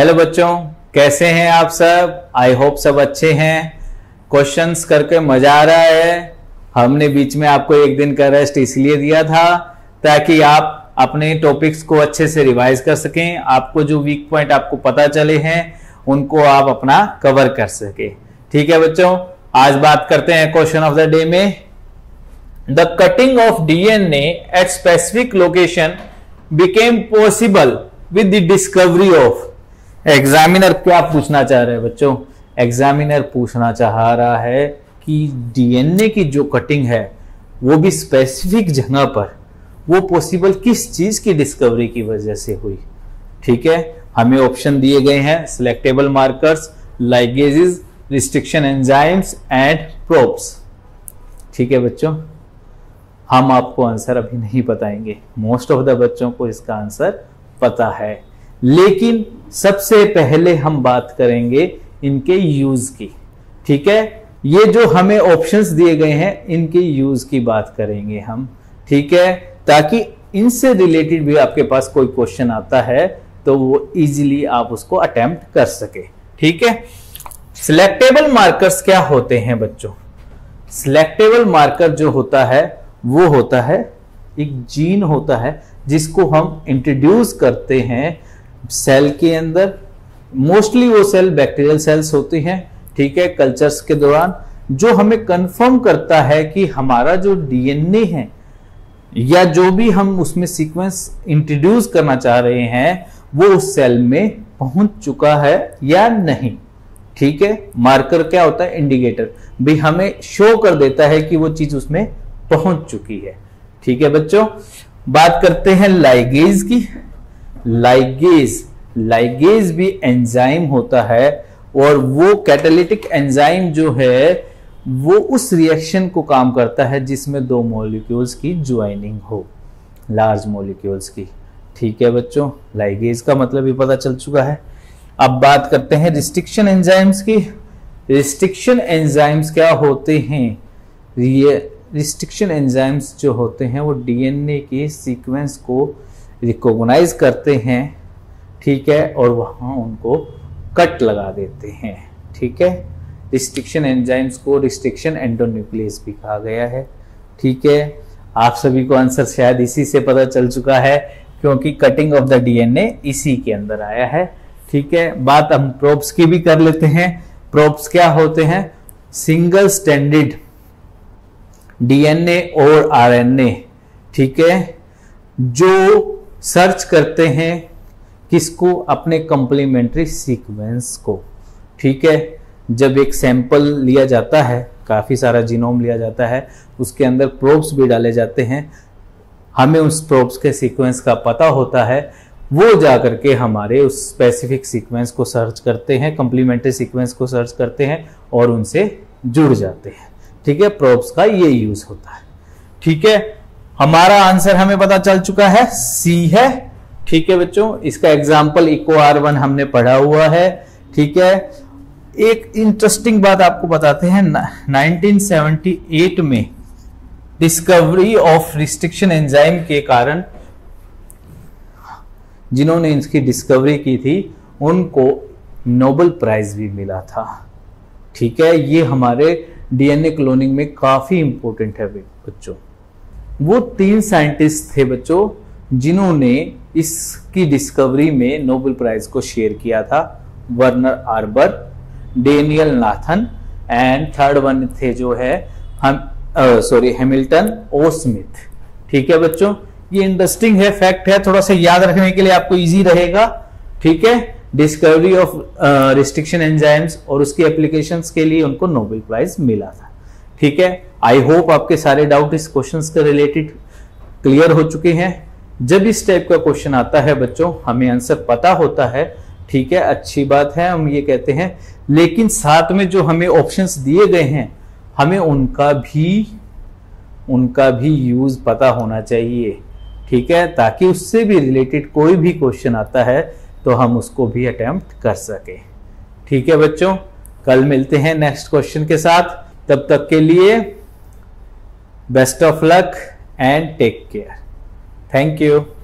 Hello बच्चों, कैसे हैं आप सब? आई होप सब अच्छे हैं। क्वेश्चंस करके मज़ा आ रहा है। हमने बीच में आपको एक दिन का रेस्ट इसलिए दिया था ताकि आप अपने टॉपिक्स को अच्छे से रिवाइज कर सकें। आपको जो वीक पॉइंट आपको पता चले हैं, उनको आप अपना कवर कर सके। ठीक है बच्चों, आज बात करते हैं क्वेश्चन ऑफ़ द डे में। The cutting of DNA at specific location became possible with the discovery of examiner क्या पूछना चाह रहे हैं बच्चों? एग्जामिनर पूछना चाह रहा है कि डीएनए की जो कटिंग है, वो भी स्पेसिफिक जगह पर, वो पॉसिबल किस चीज़ की डिस्कवरी की वजह से हुई? ठीक है? हमें ऑप्शन दिए गए हैं selectable markers ligases restriction enzymes and probes ठीक है बच्चों? हम आपको आंसर अभी नहीं बताएँगे। मोस्ट ऑफ़ द बच्चों को इसका आंसर पता है। लेकिन सबसे पहले हम बात करेंगे इनके यूज़ की, ठीक है? ये जो हमें ऑप्शंस दिए गए हैं, इनके यूज़ की बात करेंगे हम, ठीक है? ताकि इनसे रिलेटेड भी आपके पास कोई क्वेश्चन आता है तो वो इजीली आप उसको अटेम्प्ट कर सके, ठीक है? सिलेक्टेबल मार्कर्स क्या होते हैं बच्चों? सिलेक्टेबल मार्कर जो होता है, वो होता है, एक जीन होता है, जिसको हम इंट्रोड्यूस करते हैं सेल के अंदर, मोस्टली वो सेल बैक्टीरियल सेल्स होती हैं, ठीक है, कल्चर्स के दौरान, जो हमें कंफर्म करता है कि हमारा जो डीएनए है, या जो भी हम उसमें सीक्वेंस इंट्रोड्यूस करना चाह रहे हैं, वो उस सेल में पहुँच चुका है या नहीं? ठीक है मार्कर क्या होता है? इंडिकेटर भी हमें शो कर देता है कि वो चीज़ उसमें पहुँच चुकी है। ठीक है बच्चों, बात करते हैं लाइगेज की। लाइगेज लाइगेज भी एंजाइम होता है और वो कैटालिटिक एंजाइम जो है, वो उस रिएक्शन को काम करता है जिसमें दो मॉलिक्यूल्स की ज्वाइनिंग हो लार्ज मॉलिक्यूल्स की। ठीक है बच्चों लाइगेज का मतलब भी पता चल चुका है। अब बात करते हैं रिस्ट्रिक्शन एंजाइम्स की। रिस्ट्रिक्शन एंजाइम्स क्या होते हैं? ये रिस्ट्रिक्शन एंजाइम्स जो होते हैं, वो डीएनए के सीक्वेंस को रिकॉग्नाइज करते हैं, ठीक है, और वहाँ उनको कट लगा देते हैं, ठीक है? रिस्ट्रिक्शन एंजाइम्स को रिस्ट्रिक्शन एंडोन्यूक्लियस भी कहा गया है, ठीक है? आप सभी को आंसर शायद इसी से पता चल चुका है, क्योंकि कटिंग ऑफ़ द डीएनए इसी के अंदर आया है, ठीक है? बात हम प्रोब्स की भी कर लेते हैं। प्रोब्स क्या होते हैं? सिंगल स्टैंडर्ड डीएनए और आरएनए ठीक है? जो सर्च करते हैं किसको अपने कंप्लीमेंट्री सीक्वेंस को। ठीक है? जब एक सैंपल लिया जाता है, काफ़ी सारा जीनोम लिया जाता है, उसके अंदर प्रोब्स भी डाले जाते हैं। हमें उस प्रोब्स के सीक्वेंस का पता होता है। वो जा करके हमारे उस स्पेसिफिक सीक्वेंस को सर्च करते हैं कंप्लीमेंट्री सीक्वेंस को सर्च करते हैं और उनसे जुड़ जाते हैं। ठीक है? प्रोब्स का ये यूज़ होता है। ठीक है? हमारा आंसर हमें पता चल चुका है सी है। ठीक है बच्चों, इसका एग्ज़ाम्पल इको आर वन हमने पढ़ा हुआ है। ठीक है, एक इंटरेस्टिंग बात आपको बताते हैं 1978 में डिस्कवरी ऑफ़ रिस्ट्रिक्शन एंजाइम के कारण जिन्होंने इसकी डिस्कवरी की थी, उनको नोबल प्राइज भी मिला था। ठीक है, ये हमारे डीएनए क्लोनिंग में काफ़ी इंपॉर्टेंट है बच्चों। वो तीन साइंटिस्ट थे बच्चों, जिन्होंने इसकी डिस्कवरी में नोबेल प्राइज को शेयर किया था। Werner Arber Daniel Nathan and third one थे जो है, हम सॉरी हैमिल्टन ओ स्मिथ ठीक है बच्चों? ये इंटरेस्टिंग है फैक्ट है, थोड़ा सा याद रखने के लिए आपको इजी रहेगा। ठीक है? डिस्कवरी ऑफ़ रिस्ट्रिक्शन एंजाइम्स और उसकी एप्लीकेशंस के लिए उनको नोबेल प्राइज मिला था। ठीक है? आई होप आपके सारे डाउट इस क्वेश्चन के रिलेटेड क्लियर हो चुके हैं। जब इस टाइप का क्वेश्चन आता है बच्चों, हमें आंसर पता होता है। ठीक है, अच्छी बात है, हम ये कहते हैं। लेकिन साथ में जो हमें ऑप्शंस दिए गए हैं, हमें उनका भी उनका भी यूज़ पता होना चाहिए। ठीक है, ताकि उससे भी रिलेटेड कोई भी क्वेश्चन आता है तो हम उसको भी अटेम्प्ट कर सके। ठीक है बच्चों, कल मिलते हैं नेक्स्ट क्वेश्चन के साथ। तब तक के लिए Best of luck and take care. Thank you.